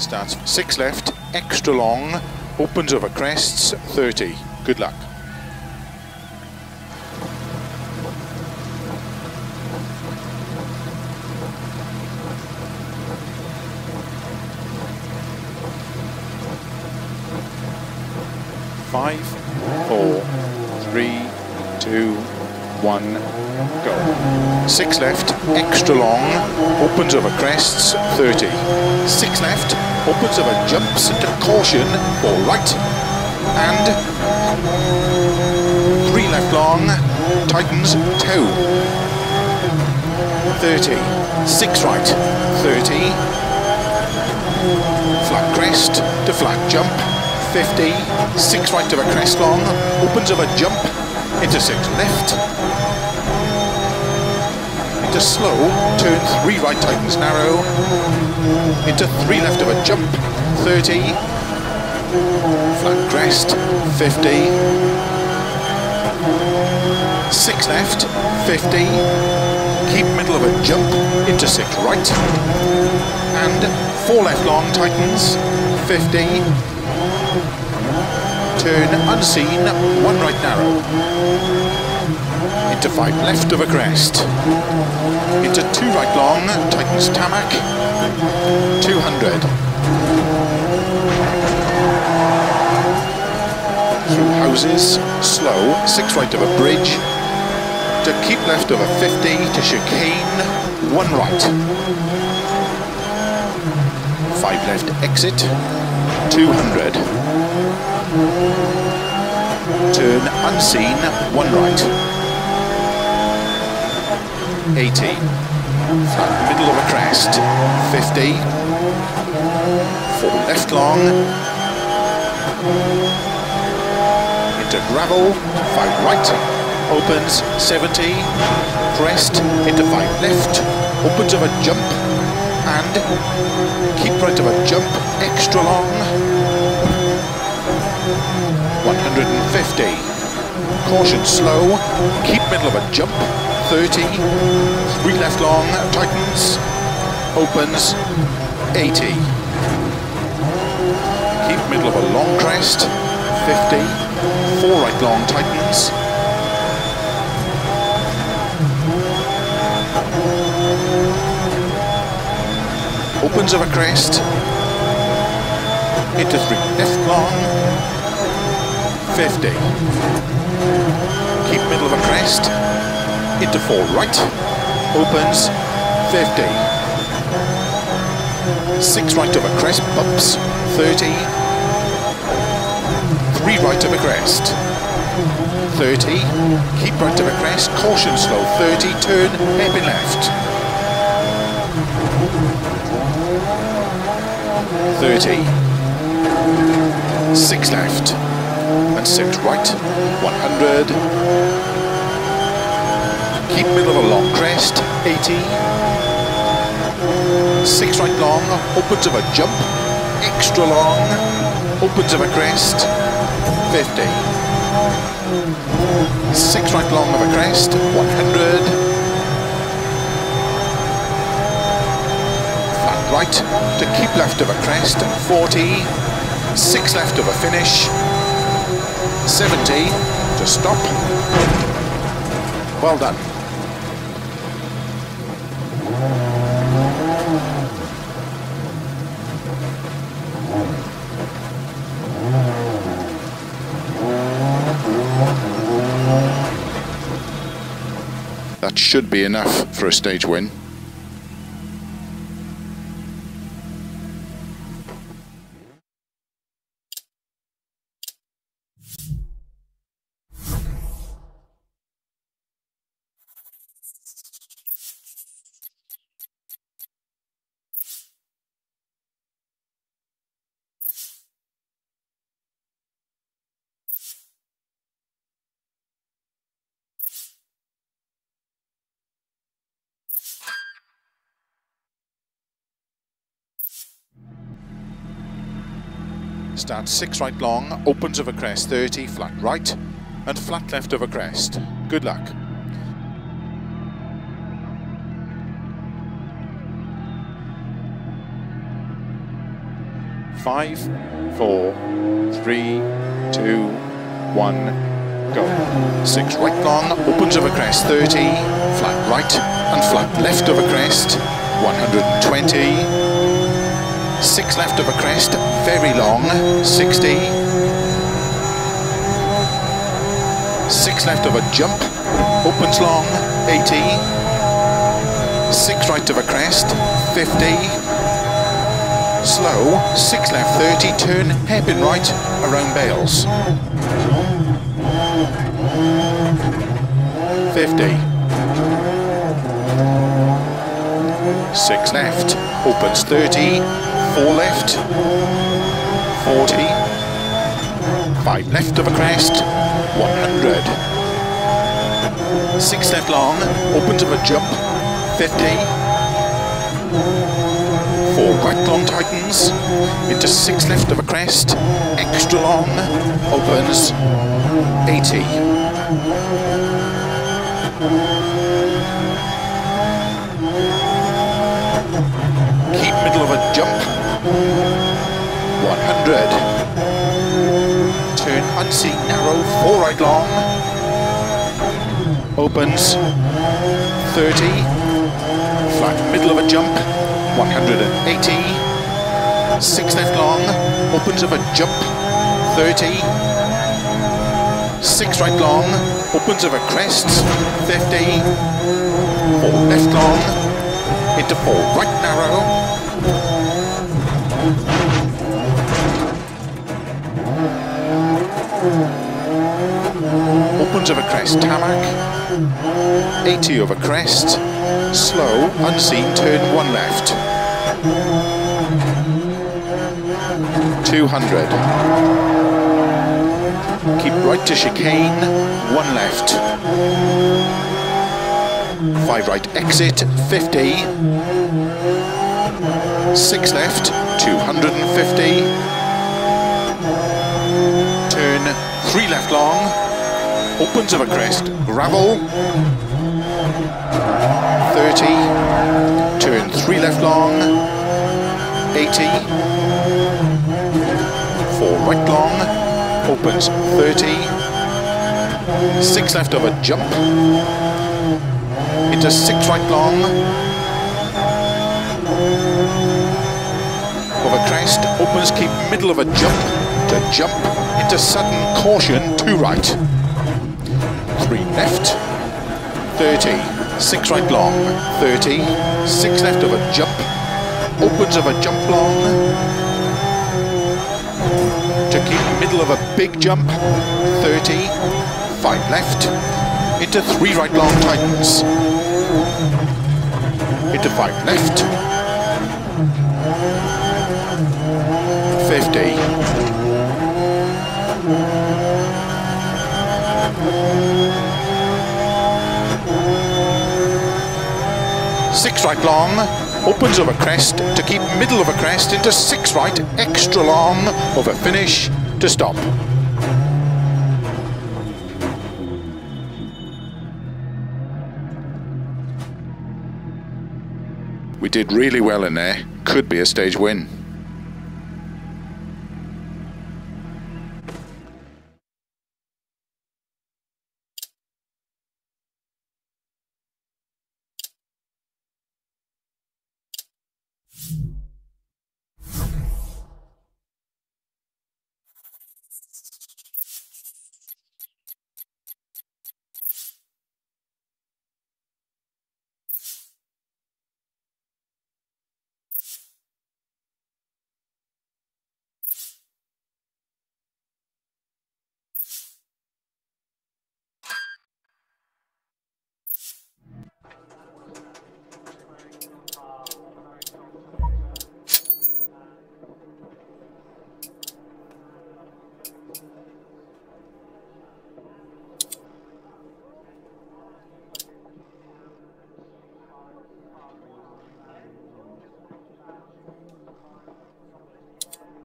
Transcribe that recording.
Starts six left, extra long, opens over crests, 30. Good luck. Five, four, three, two, one, go. Six left, extra long, opens over crests, 30. Six left, opens over jumps into caution, all right. And three left long, tightens, two. 30. Six right, 30. Flat crest to flat jump, 50. Six right of a crest long, opens over jump, into six left, into slow, turn three right tightens narrow, into three left of a jump, 30, flat crest, 50, six left, 50, keep middle of a jump, into six right, and four left long tightens, 50, turn unseen, one right narrow. Into five left of a crest. Into two right long, tightens tarmac, 200. Through houses, slow, six right of a bridge. To keep left of a 50, to chicane, one right. Five left exit, 200. Turn unseen, one right. 80. Middle of a crest, 50. Four left long. Into gravel, five right. Opens, 70. Crest, into five left. Opens of a jump. And keep right of a jump, extra long. 150. Caution slow, keep middle of a jump, 30. Three left long, tightens, opens, 80. Keep middle of a long crest, 50. Four right long, tightens. Opens of a crest, into three left long, 50. Keep middle of a crest. Into four right. Opens. 50. Six right a crest. Bumps. 30. Three right a crest. 30. Keep right a crest. Caution slow. 30. Turn. Hairpin left. 30. Six left and six right, 100. Keep middle of a long crest, 80. Six right long, upwards of a jump, extra long, upwards of a crest, 50. Six right long of a crest, 100. Flat right to keep left of a crest, 40. Six left of a finish, 70 to stop. Well done. That should be enough for a stage win. Starts six right long, opens of a crest, 30, flat right, and flat left of a crest. Good luck. Five, four, three, two, one, go. Six right long, opens over crest, 30, flat right and flat left over crest, 120. Six left of a crest, very long, 60. Six left of a jump, opens long, 80 six right of a crest, 50, slow, six left 30, turn hairpin right around Bales. 50. Six left, opens 30, four left, 40, five left of a crest, 100. Six left long, opens of a jump, 50. Four right long tightens, into six left of a crest, extra long, opens, 80. Middle of a jump, 100. Turn unseen narrow, four right long, opens, 30 flat middle of a jump, 180, six left long, opens of a jump, 30, six right long, opens of a crest, 50, four left long, into four right narrow, tarmac, 80 over crest, slow, unseen, turn one left. 200. Keep right to chicane, one left. Five right exit, 50. Six left, 250. Turn three left long, opens of a crest, gravel, 30, turn 3 left long, 80, 4 right long, opens 30, 6 left of a jump, into 6 right long, over crest, opens keep middle of a jump, to jump, into sudden caution, 2 right, 3 left, 30, six right long, 30, six left of a jump, opens of a jump long, to keep middle of a big jump, 30, five left, into three right long tightens, into five left, 50, six right long, opens over crest to keep middle of a crest into six right, extra long, over finish to stop. We did really well in there, could be a stage win.